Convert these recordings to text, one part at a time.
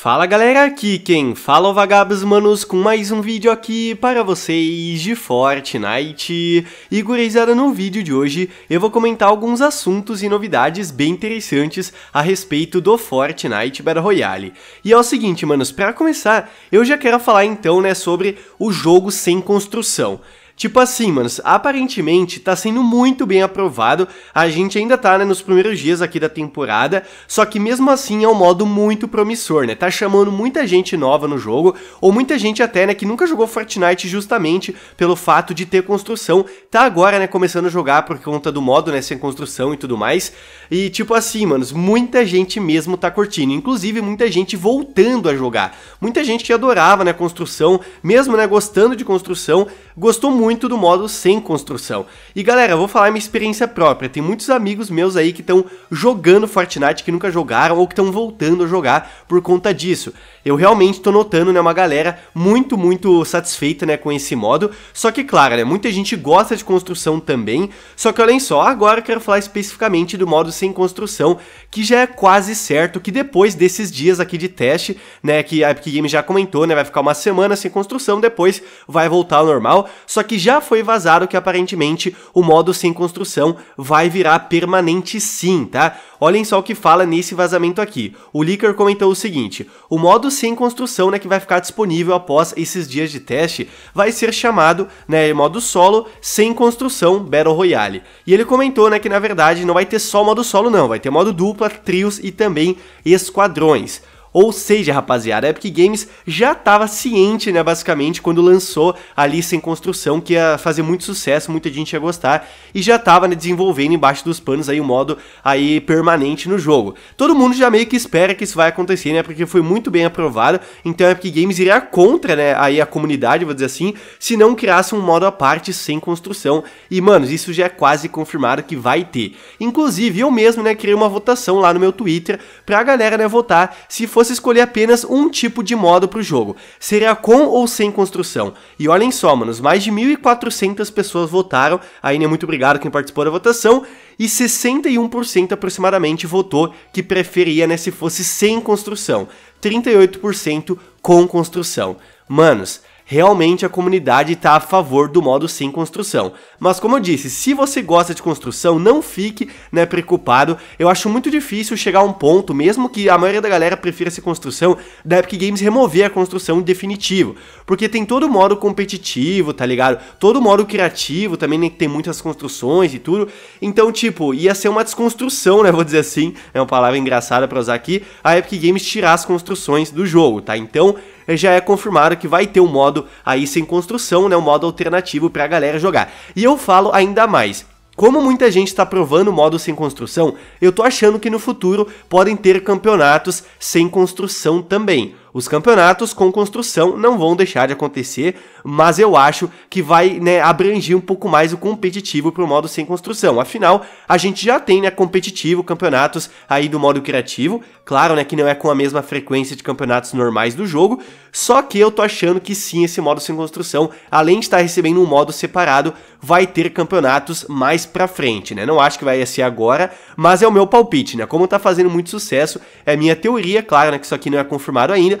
Fala galera, aqui quem fala é o Vagabos Manos com mais um vídeo aqui para vocês de Fortnite. E gurizada, no vídeo de hoje eu vou comentar alguns assuntos e novidades bem interessantes a respeito do Fortnite Battle Royale. E é o seguinte, manos, para começar, eu já quero falar então, né, sobre o jogo sem construção. Tipo assim, manos, aparentemente tá sendo muito bem aprovado. A gente ainda tá, né, nos primeiros dias aqui da temporada, só que mesmo assim é um modo muito promissor, né? Tá chamando muita gente nova no jogo, ou muita gente até, né, que nunca jogou Fortnite justamente pelo fato de ter construção, tá agora, né, começando a jogar por conta do modo, né, sem construção e tudo mais. E tipo assim, manos, muita gente mesmo tá curtindo, inclusive muita gente voltando a jogar. Muita gente que adorava, né, construção, mesmo, né, gostando de construção, gostou muito do modo sem construção. E galera, vou falar minha experiência própria. Tem muitos amigos meus aí que estão jogando Fortnite que nunca jogaram ou que estão voltando a jogar por conta disso. Eu realmente tô notando, né, uma galera muito, muito satisfeita, né, com esse modo. Só que, claro, né, muita gente gosta de construção também. Só que olhem só, agora eu quero falar especificamente do modo sem construção, que já é quase certo que depois desses dias aqui de teste, né, que a Epic Games já comentou, né, vai ficar uma semana sem construção, depois vai voltar ao normal. Só que já foi vazado que aparentemente o modo sem construção vai virar permanente sim, tá? Olhem só o que fala nesse vazamento aqui. O Leaker comentou o seguinte: o modo sem construção, né, que vai ficar disponível após esses dias de teste, vai ser chamado, né, modo solo sem construção Battle Royale. E ele comentou, né, que na verdade não vai ter só modo solo não, vai ter modo dupla, trios e também esquadrões. Ou seja, rapaziada, a Epic Games já estava ciente, né, basicamente, quando lançou ali sem construção, que ia fazer muito sucesso, muita gente ia gostar, e já estava né, desenvolvendo embaixo dos panos aí o um modo aí permanente no jogo. Todo mundo já meio que espera que isso vai acontecer, né, porque foi muito bem aprovado, então a Epic Games iria contra, né, aí a comunidade, vou dizer assim, se não criasse um modo à parte sem construção. E, mano, isso já é quase confirmado que vai ter. Inclusive, eu mesmo, né, criei uma votação lá no meu Twitter pra galera, né, votar se for fosse escolher apenas um tipo de modo para o jogo, seria com ou sem construção. E olhem só, manos, mais de 1.400 pessoas votaram, aí né, muito obrigado quem participou da votação, e 61% aproximadamente votou que preferia né, se fosse sem construção, 38% com construção. Manos, realmente a comunidade está a favor do modo sem construção. Mas como eu disse, se você gosta de construção, não fique né, preocupado. Eu acho muito difícil chegar a um ponto, mesmo que a maioria da galera prefira essa construção, da Epic Games remover a construção definitivo. Porque tem todo o modo competitivo, tá ligado? Todo o modo criativo também né, tem muitas construções e tudo. Então, tipo, ia ser uma desconstrução, né? Vou dizer assim, é uma palavra engraçada para usar aqui, a Epic Games tirar as construções do jogo, tá? Então, já é confirmado que vai ter um modo aí sem construção, né, um modo alternativo para a galera jogar. E eu falo ainda mais. Como muita gente está provando o modo sem construção, eu tô achando que no futuro podem ter campeonatos sem construção também. Os campeonatos com construção não vão deixar de acontecer, mas eu acho que vai né, abranger um pouco mais o competitivo para o modo sem construção. Afinal, a gente já tem né, competitivo, campeonatos aí do modo criativo, claro né, que não é com a mesma frequência de campeonatos normais do jogo, só que eu tô achando que sim, esse modo sem construção, além de estar recebendo um modo separado, vai ter campeonatos mais pra frente, né? Não acho que vai ser agora, mas é o meu palpite, né? Como tá fazendo muito sucesso, é minha teoria, claro, né? Que isso aqui não é confirmado ainda,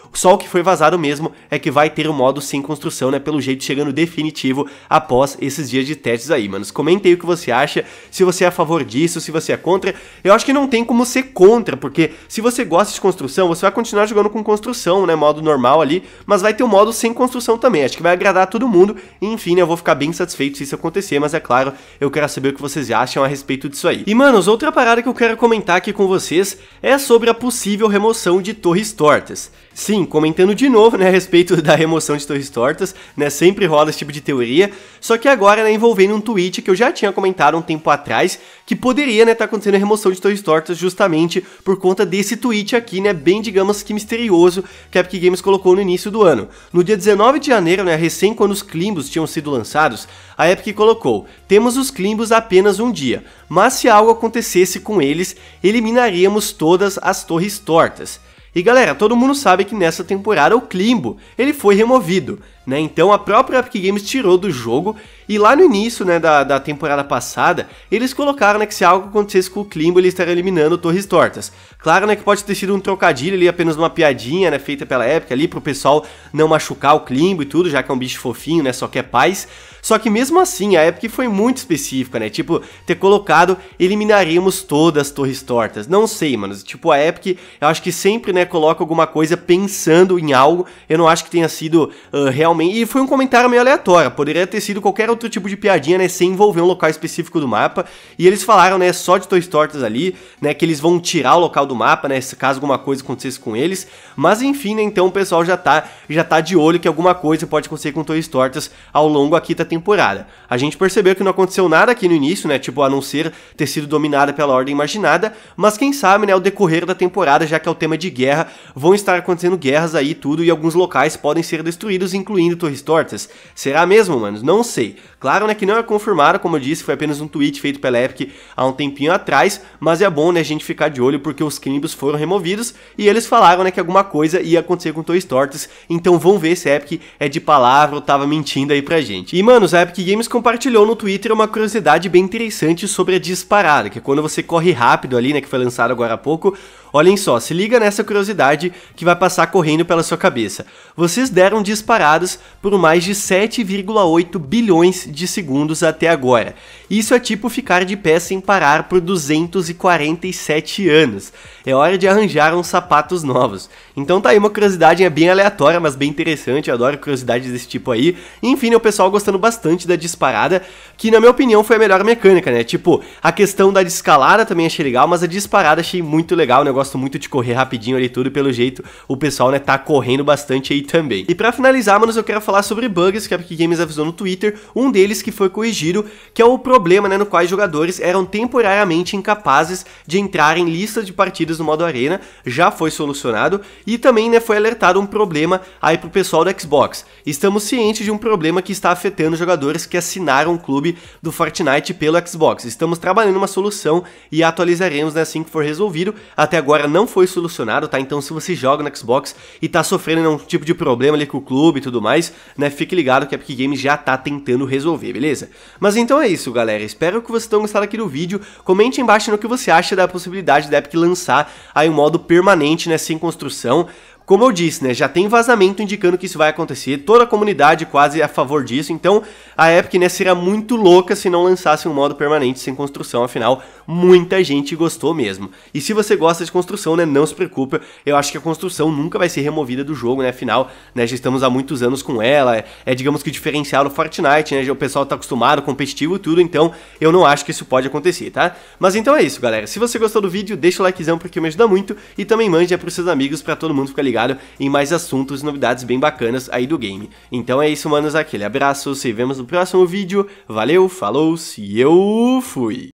só o que foi vazado mesmo é que vai ter o modo sem construção, né? Pelo jeito chegando definitivo após esses dias de testes aí, manos. Comente aí o que você acha, se você é a favor disso, se você é contra. Eu acho que não tem como ser contra, porque se você gosta de construção, você vai continuar jogando com construção, né? Modo normal ali, mas vai ter o um modo sem construção também. Acho que vai agradar todo mundo. E, enfim, né, eu vou ficar bem satisfeito se isso acontecer, mas é claro, eu quero saber o que vocês acham a respeito disso aí. E, manos, outra parada que eu quero comentar aqui com vocês é sobre a possível remoção de torres tortas. Sim, comentando de novo, né, a respeito da remoção de torres tortas, né, sempre rola esse tipo de teoria, só que agora, né, envolvendo um tweet que eu já tinha comentado um tempo atrás, que poderia, né, estar tá acontecendo a remoção de torres tortas justamente por conta desse tweet aqui, né, bem, digamos que misterioso, que a Epic Games colocou no início do ano. No dia 19 de janeiro, né, recém quando os Climbos tinham sido lançados, a Epic colocou, temos os Climbos apenas um dia, mas se algo acontecesse com eles, eliminaríamos todas as torres tortas. E galera, todo mundo sabe que nessa temporada o Klimbo, ele foi removido, né? Então a própria Epic Games tirou do jogo e lá no início, né, da, da temporada passada, eles colocaram, né, que se algo acontecesse com o Klimbo, ele estaria eliminando Torres Tortas. Claro, né, que pode ter sido um trocadilho ali, apenas uma piadinha, né, feita pela Epic ali, pro pessoal não machucar o Klimbo e tudo, já que é um bicho fofinho, né, só quer paz. Só que mesmo assim, a Epic foi muito específica, né, tipo, ter colocado, eliminaríamos todas as Torres Tortas. Não sei, mano, tipo, a Epic, eu acho que sempre, né, coloca alguma coisa pensando em algo, eu não acho que tenha sido uh, realmente... E foi um comentário meio aleatório, poderia ter sido qualquer outro tipo de piadinha, né, sem envolver um local específico do mapa. E eles falaram, né, só de Toys Tortas ali, né, que eles vão tirar o local do mapa, né, caso alguma coisa acontecesse com eles. Mas enfim, né, então o pessoal já tá, já tá de olho que alguma coisa pode acontecer com Toys Tortas ao longo aqui da temporada. A gente percebeu que não aconteceu nada aqui no início, né, tipo, a não ser ter sido dominada pela Ordem Imaginada, mas quem sabe, né, ao decorrer da temporada, já que é o tema de guerra, vão estar acontecendo guerras aí tudo e alguns locais podem ser destruídos, incluindo Torres Tortas. Será mesmo, manos? Não sei. Claro, né, que não é confirmado, como eu disse, foi apenas um tweet feito pela Epic há um tempinho atrás, mas é bom, né, a gente ficar de olho porque os Climbos foram removidos e eles falaram, né, que alguma coisa ia acontecer com Toy Tortas, então vamos ver se a Epic é de palavra ou tava mentindo aí pra gente. E, manos, a Epic Games compartilhou no Twitter uma curiosidade bem interessante sobre a disparada, que é quando você corre rápido ali, né, que foi lançado agora há pouco, Olhem só, se liga nessa curiosidade que vai passar correndo pela sua cabeça. Vocês deram disparadas por mais de 7,8 bilhões de segundos até agora. Isso é tipo ficar de pé sem parar por 247 anos. É hora de arranjar uns sapatos novos. Então tá aí uma curiosidade é bem aleatória, mas bem interessante. Eu adoro curiosidades desse tipo aí. Enfim, o pessoal gostando bastante da disparada, que na minha opinião foi a melhor mecânica, né? Tipo, a questão da escalada também achei legal, mas a disparada achei muito legal, né? Gosto muito de correr rapidinho ali tudo, pelo jeito o pessoal, né, tá correndo bastante aí também. E para finalizar, manos, eu quero falar sobre bugs que a Epic Games avisou no Twitter, um deles que foi corrigido, que é o problema, né, no qual jogadores eram temporariamente incapazes de entrar em lista de partidas no modo arena, já foi solucionado, e também, né, foi alertado um problema aí pro pessoal do Xbox. Estamos cientes de um problema que está afetando jogadores que assinaram o clube do Fortnite pelo Xbox. Estamos trabalhando uma solução e atualizaremos né, assim que for resolvido. Até agora agora não foi solucionado, tá? Então se você joga no Xbox e tá sofrendo um tipo de problema ali com o clube e tudo mais, né? Fique ligado que a Epic Games já tá tentando resolver, beleza? Mas então é isso, galera. Espero que vocês tenham gostado aqui do vídeo. Comente embaixo no que você acha da possibilidade da Epic lançar aí um modo permanente, né? Sem construção. Como eu disse, né, já tem vazamento indicando que isso vai acontecer, toda a comunidade quase é a favor disso, então a Epic né, seria muito louca se não lançasse um modo permanente sem construção, afinal, muita gente gostou mesmo. E se você gosta de construção, né, não se preocupe, eu acho que a construção nunca vai ser removida do jogo, né, afinal, né, já estamos há muitos anos com ela, é, é digamos que o diferencial do Fortnite, né, o pessoal tá acostumado, competitivo e tudo, então eu não acho que isso pode acontecer, tá? Mas então é isso, galera, se você gostou do vídeo, deixa o likezão porque me ajuda muito. E também mande para pros seus amigos para todo mundo ficar ligado em mais assuntos e novidades bem bacanas aí do game. Então é isso, manos, aquele abraço, se vemos no próximo vídeo, valeu, falou, se eu fui!